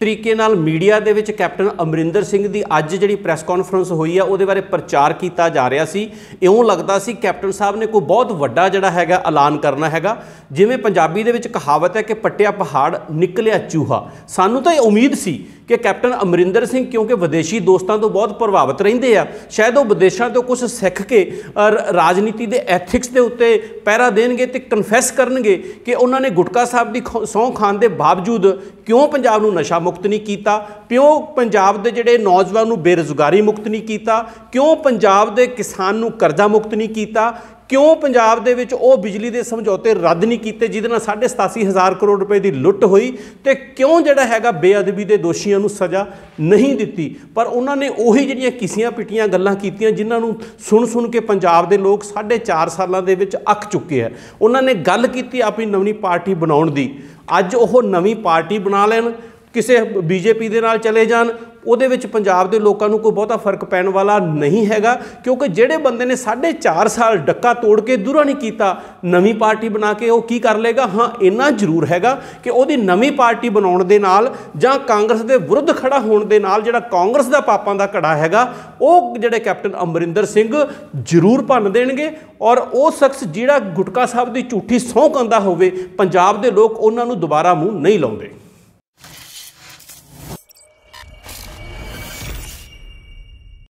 ਤਰੀਕੇ ਨਾਲ ਮੀਡੀਆ ਦੇ ਵਿੱਚ ਕੈਪਟਨ ਅਮਰਿੰਦਰ ਸਿੰਘ ਦੀ ਅੱਜ ਜਿਹੜੀ ਪ੍ਰੈਸ ਕਾਨਫਰੰਸ ਹੋਈ ਆ, ਉਹਦੇ ਬਾਰੇ ਪ੍ਰਚਾਰ ਕੀਤਾ ਜਾ ਰਿਹਾ ਸੀ। ਇਉਂ ਲੱਗਦਾ ਸੀ ਕੈਪਟਨ ਸਾਹਿਬ ਨੇ ਕੋਈ ਬਹੁਤ ਵੱਡਾ ਜਿਹੜਾ ਹੈਗਾ, ਐਲਾਨ ਕਰਨਾ ਹੈਗਾ। ਜਿਵੇਂ ਪੰਜਾਬੀ ਦੇ ਵਿੱਚ ਕਹਾਵਤ ਹੈ ਕਿ ਪੱਟਿਆ ਪਹਾੜ, ਨਿਕਲਿਆ ਚੂਹਾ। ਸਾਨੂੰ ਤਾਂ ਇਹ ਉਮੀਦ ਸੀ ਕਿ ਕੈਪਟਨ ਅਮਰਿੰਦਰ ਸਿੰਘ ਕਿਉਂਕਿ ਵਿਦੇਸ਼ੀ ਦੋਸਤਾਂ ਤੋਂ ਬਹੁਤ ਪ੍ਰਭਾਵਿਤ ਰਹਿੰਦੇ ਆ, ਸ਼ਾਇਦ ਉਹ ਵਿਦੇਸ਼ਾਂ ਤੋਂ ਕੁਝ ਸਿੱਖ ਕੇ ਰਾਜਨੀਤੀ ਦੇ ਐਥਿਕਸ ਦੇ ਉੱਤੇ ਪਹਿਰਾ ਦੇਣਗੇ ਤੇ ਕਨਫੈਸ ਕਰਨਗੇ ਕਿ ਉਹਨਾਂ ਨੇ ਗੁਟਕਾ ਸਾਹਿਬ ਦੀ ਸੌਂ ਖਾਣ ਦੇ ਬਾਵਜੂਦ ਕਿਉਂ ਪੰਜਾਬ ਨੂੰ ਨਸ਼ਾ ਮੁਕਤ ਨਹੀਂ ਕੀਤਾ? ਕਿਉਂ ਪੰਜਾਬ ਦੇ ਜਿਹੜੇ ਨੌਜਵਾਨ ਨੂੰ ਬੇਰੁਜ਼ਗਾਰੀ ਮੁਕਤ ਨਹੀਂ ਕੀਤਾ? ਕਿਉਂ ਪੰਜਾਬ ਦੇ ਕਿਸਾਨ ਨੂੰ ਕਰਜ਼ਾ ਮੁਕਤ ਨਹੀਂ ਕੀਤਾ? ਕਿਉਂ ਪੰਜਾਬ ਦੇ ਵਿੱਚ ਉਹ ਬਿਜਲੀ ਦੇ ਸਮਝੌਤੇ ਰੱਦ ਨਹੀਂ ਕੀਤੇ, ਜਿਹਦੇ ਨਾਲ 87500 ਕਰੋੜ ਰੁਪਏ ਦੀ ਲੁੱਟ ਹੋਈ ਤੇ ਕਿਉਂ ਜਿਹੜਾ ਹੈਗਾ ਬੇਅਦਬੀ ਦੇ ਦੋਸ਼ੀਆਂ ਨੂੰ ਸਜ਼ਾ ਨਹੀਂ ਦਿੱਤੀ? ਪਰ ਉਹਨਾਂ ਨੇ ਉਹੀ ਜਿਹੜੀਆਂ ਕਿਸੀਆਂ ਪਿਟੀਆਂ ਗੱਲਾਂ ਕੀਤੀਆਂ, ਜਿਨ੍ਹਾਂ ਨੂੰ ਸੁਣ ਸੁਣ ਕੇ ਪੰਜਾਬ ਦੇ ਲੋਕ 4.5 ਸਾਲਾਂ ਦੇ ਵਿੱਚ ਅੱਕ ਚੁੱਕੇ ਆ। ਉਹਨਾਂ ਨੇ ਗੱਲ ਕੀਤੀ ਆਪਣੀ ਨਵੀਂ ਪਾਰਟੀ ਬਣਾਉਣ ਦੀ। ਅੱਜ ਉਹ ਨਵੀਂ ਪਾਰਟੀ ਬਣਾ ਲੈਣ ਕਿਸੇ ਬੀਜੇਪੀ ਦੇ ਨਾਲ ਚਲੇ ਜਾਣ, ਉਹਦੇ ਵਿੱਚ ਪੰਜਾਬ ਦੇ ਲੋਕਾਂ ਨੂੰ ਕੋਈ ਬਹੁਤਾ ਫ਼ਰਕ ਪੈਣ ਵਾਲਾ ਨਹੀਂ ਹੈਗਾ, ਕਿਉਂਕਿ ਜਿਹੜੇ ਬੰਦੇ ਨੇ 4.5 ਸਾਲ ਡੱਕਾ ਤੋੜ ਕੇ ਦੂਰਾ ਨਹੀਂ ਕੀਤਾ, ਨਵੀਂ ਪਾਰਟੀ ਬਣਾ ਕੇ ਉਹ ਕੀ ਕਰ ਲੇਗਾ ਹਾਂ, ਇੰਨਾ ਜ਼ਰੂਰ ਹੈਗਾ ਕਿ ਉਹਦੀ ਨਵੀਂ ਪਾਰਟੀ ਬਣਾਉਣ ਦੇ ਨਾਲ ਜਾਂ ਕਾਂਗਰਸ ਦੇ ਵਿਰੁੱਧ ਖੜਾ ਹੋਣ ਦੇ ਨਾਲ ਜਿਹੜਾ ਕਾਂਗਰਸ ਦਾ ਪਾਪਾਂ ਦਾ ਘੜਾ ਹੈਗਾ, ਉਹ ਜਿਹੜੇ ਕੈਪਟਨ ਅਮਰਿੰਦਰ ਸਿੰਘ ਜ਼ਰੂਰ ਭੰਨ ਦੇਣਗੇ ਔਰ ਉਹ ਸ਼ਖਸ ਜਿਹੜਾ ਗੁਟਕਾ ਸਾਹਿਬ ਦੀ ਝੂਠੀ ਸਹੁੰ ਕੰਦਾ ਹੋਵੇ, ਪੰਜਾਬ ਦੇ ਲੋਕ ਉਹਨਾਂ ਨੂੰ ਦੁਬਾਰਾ ਮੂੰਹ ਨਹੀਂ ਲਾਉਂਦੇ।